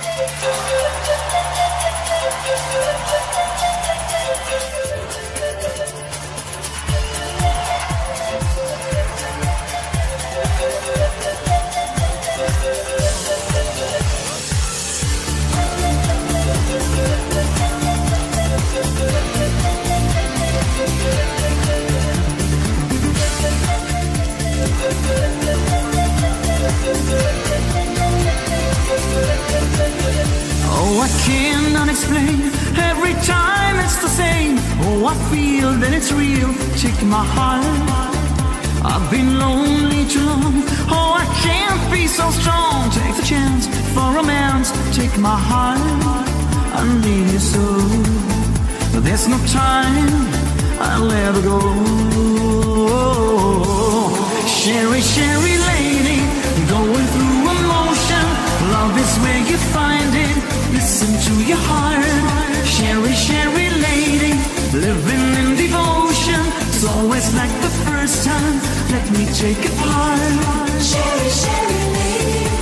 Oh, I cannot explain. Every time it's the same. Oh, I feel that it's real. Take my heart. I've been lonely too long. Oh, I can't be so strong. Take the chance for romance. Take my heart. I need you so. There's no time. I'll let her go. Cheri, Cheri lady, going through emotion. Love is where you find it. Listen to your heart. Cheri, Cheri lady, living in devotion. It's always like the first time. Let me take it part. Cheri, Sherry lady,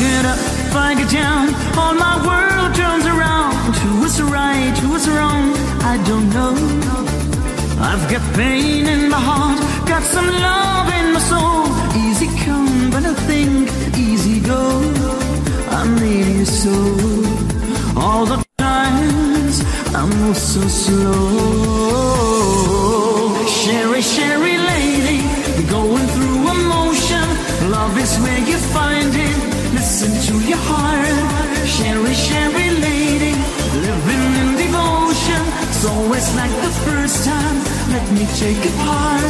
get up, I get down, all my world turns around. Who is right, who is wrong, I don't know. I've got pain in my heart, got some love in my soul. Easy come, but I think easy go. I need you so. All the times I move so slow. Take it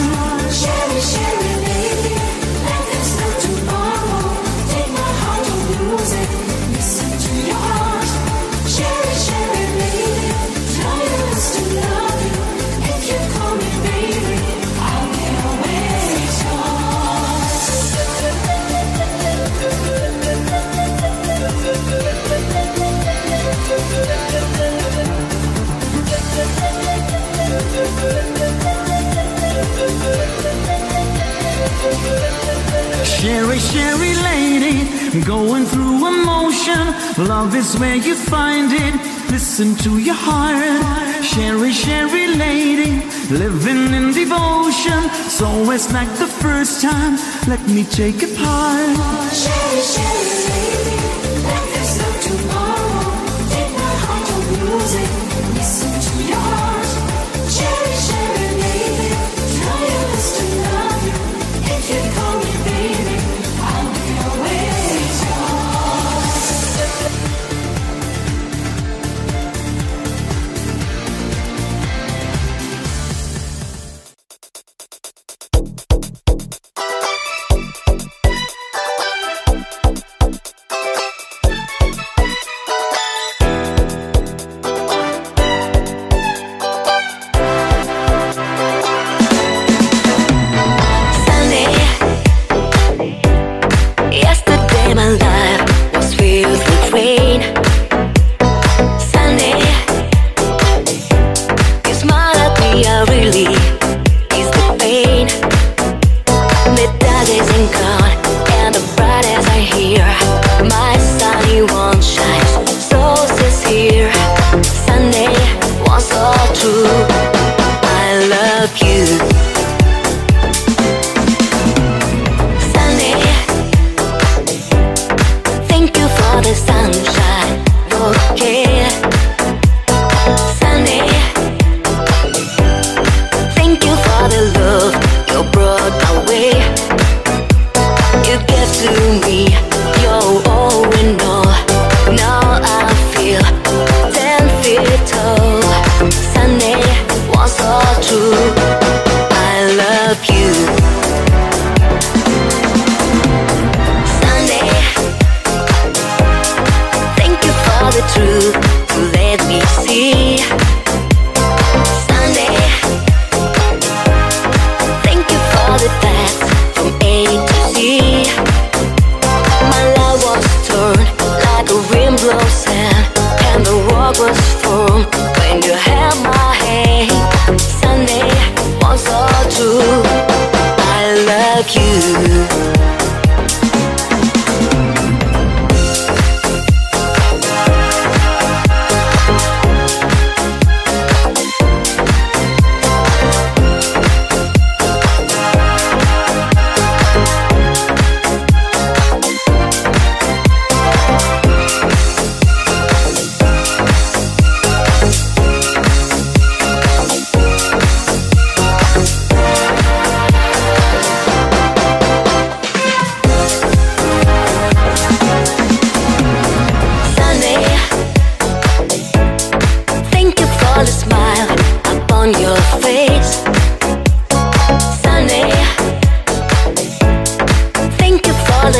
Cheri lady, going through emotion. Love is where you find it. Listen to your heart. Cheri, Cheri lady, living in devotion. So It's like the first time. Let me take it part. Cheri, Cheri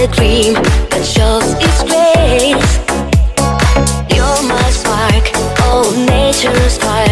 dream that shows its grace. You're my spark, oh nature's fire.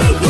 Woo, woo.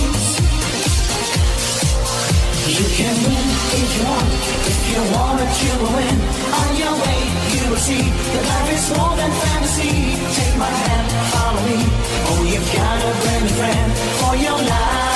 You can win if you want, if you want it, you will win. On your way, you will see that life is more than fantasy. Take my hand, follow me. Oh, you've got a brand new friend for your life.